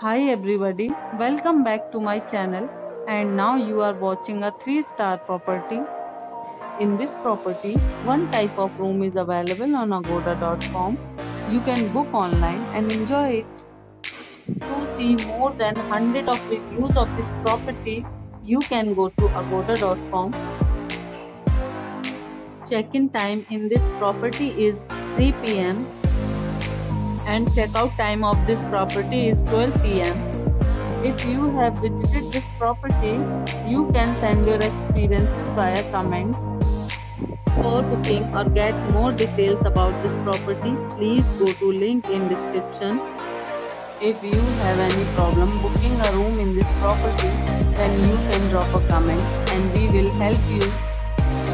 Hi everybody, welcome back to my channel and now you are watching a 3 star property. In this property, one type of room is available on agoda.com. You can book online and enjoy it. To see more than 100 of reviews of this property, you can go to agoda.com. Check-in time in this property is 3 pm and checkout time of this property is 12 pm. If you have visited this property, you can send your experiences via comments. For booking or get more details about this property, please go to link in description. If you have any problem booking a room in this property, then you can drop a comment and we will help you.